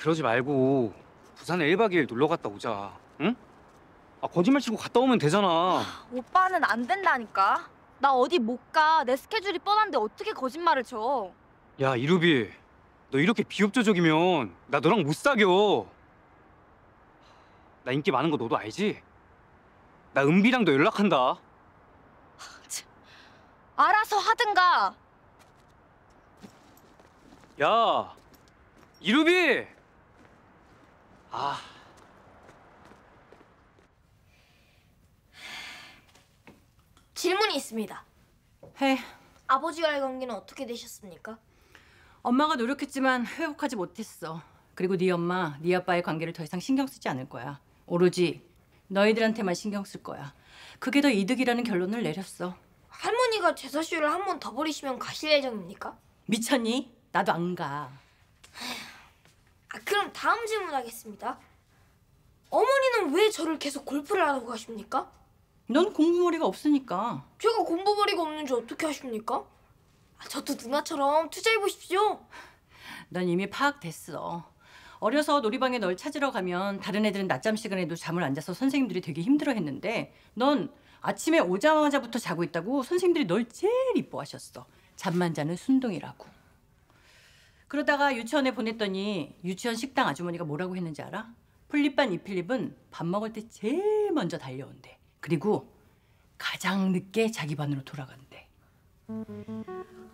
그러지 말고 부산에 1박 2일 놀러 갔다 오자. 응? 아 거짓말 치고 갔다 오면 되잖아. 오빠는 안 된다니까. 나 어디 못 가. 내 스케줄이 뻔한데 어떻게 거짓말을 쳐. 야 이루비, 너 이렇게 비협조적이면 나 너랑 못 사겨. 나 인기 많은 거 너도 알지? 나 은비랑도 연락한다. 알아서 하든가. 야, 이루비. 아, 질문이 있습니다. 해. 아버지와의 관계는 어떻게 되셨습니까? 엄마가 노력했지만 회복하지 못했어. 그리고 네 엄마, 네 아빠의 관계를 더 이상 신경 쓰지 않을 거야. 오로지 너희들한테만 신경 쓸 거야. 그게 더 이득이라는 결론을 내렸어. 할머니가 제사쇼를 한 번 더 버리시면 가실 예정입니까? 미쳤니? 나도 안 가. 다음 질문하겠습니다. 어머니는 왜 저를 계속 골프를 하라고 하십니까? 넌 공부머리가 없으니까. 제가 공부머리가 없는지 어떻게 하십니까? 아, 저도 누나처럼 투자해 보십시오. 넌 이미 파악됐어. 어려서 놀이방에 널 찾으러 가면 다른 애들은 낮잠 시간에도 잠을 안 자서 선생님들이 되게 힘들어했는데 넌 아침에 오자마자부터 자고 있다고 선생님들이 널 제일 이뻐하셨어. 잠만 자는 순둥이라고. 그러다가 유치원에 보냈더니 유치원 식당 아주머니가 뭐라고 했는지 알아? 풀립반 이필립은 밥 먹을 때 제일 먼저 달려온대. 그리고 가장 늦게 자기 반으로 돌아간대.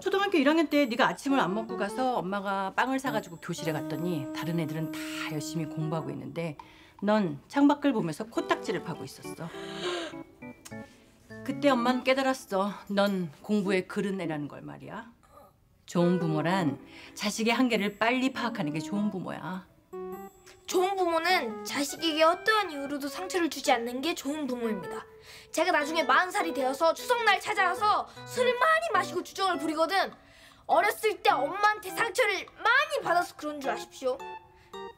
초등학교 1학년 때 네가 아침을 안 먹고 가서 엄마가 빵을 사가지고 교실에 갔더니 다른 애들은 다 열심히 공부하고 있는데 넌 창밖을 보면서 코딱지를 파고 있었어. 그때 엄마는 깨달았어. 넌 공부에 그른 애라는 걸 말이야. 좋은 부모란 자식의 한계를 빨리 파악하는 게 좋은 부모야. 좋은 부모는 자식에게 어떠한 이유로도 상처를 주지 않는 게 좋은 부모입니다. 제가 나중에 마흔 살이 되어서 추석날 찾아와서 술을 많이 마시고 주정을 부리거든. 어렸을 때 엄마한테 상처를 많이 받아서 그런 줄 아십시오.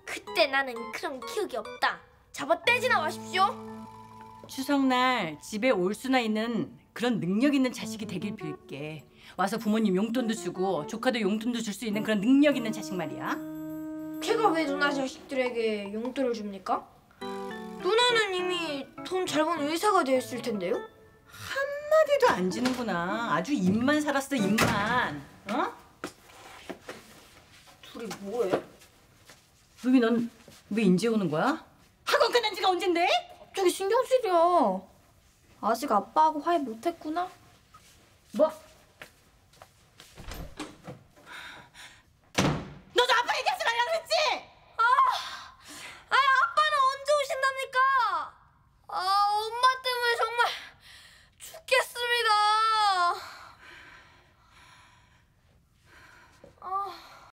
그때 나는 그런 기억이 없다. 잡아 떼지나 마십시오. 추석날 집에 올 수나 있는 그런 능력 있는 자식이 되길 빌게. 와서 부모님 용돈도 주고 조카도 용돈도 줄 수 있는 그런 능력 있는 자식 말이야. 제가 왜 누나 자식들에게 용돈을 줍니까? 누나는 이미 돈 잘 버는 의사가 되었을 텐데요. 한마디도 안 지는구나. 아주 입만 살았어 입만. 어? 둘이 뭐해? 루비 넌 왜 인제 오는 거야? 학원 끝난 지가 언젠데? 갑자기 신경 쓰려. 아직 아빠하고 화해 못했구나. 뭐